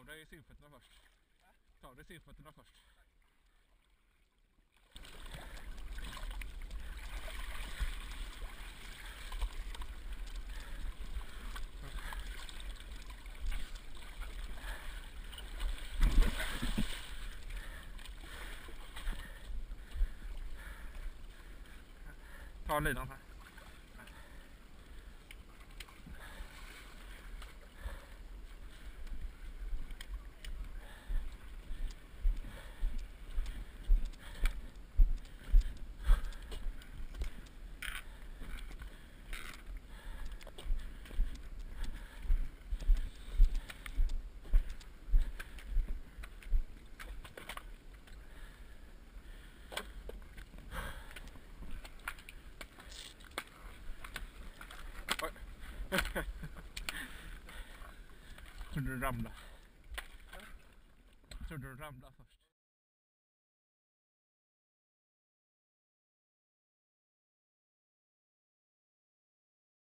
Ta av dig simfötterna först. Ta av dig simfötterna först. Ta linan här. 就这这么着，就这这么着。